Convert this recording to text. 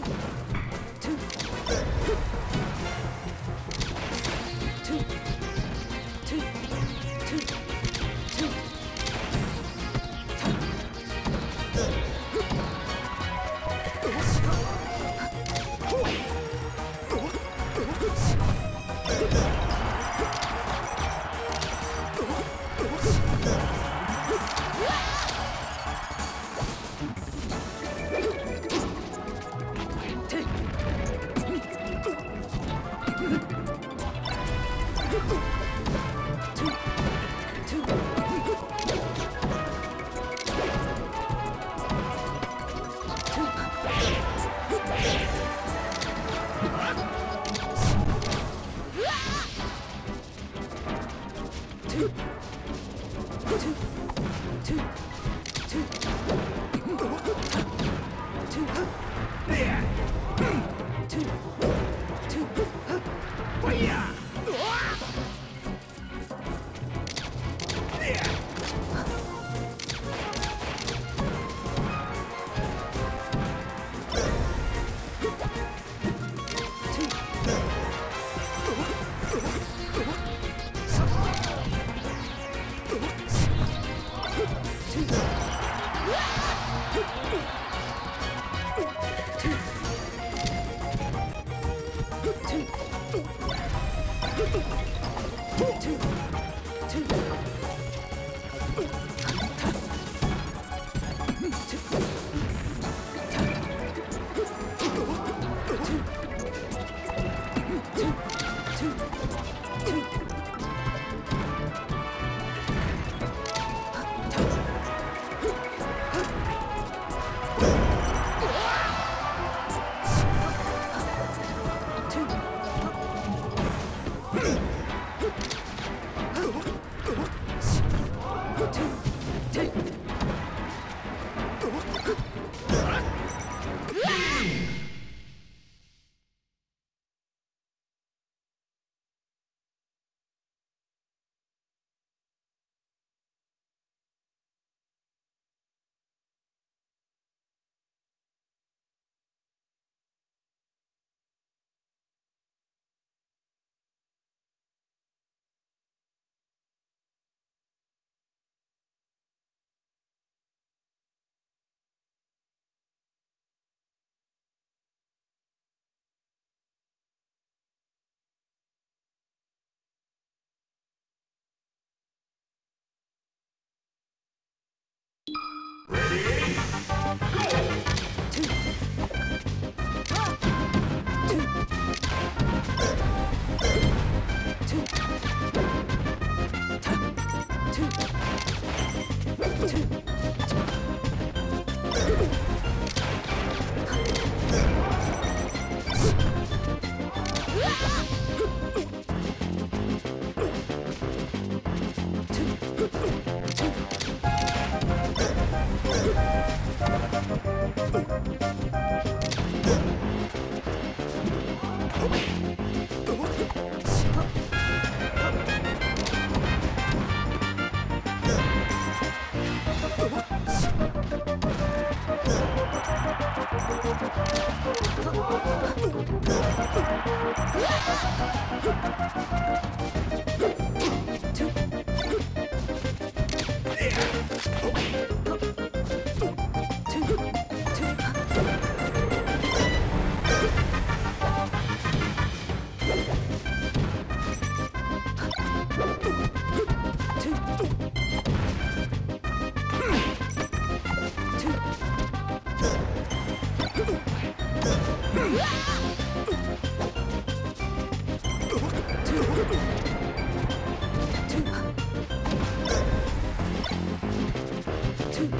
too. Two,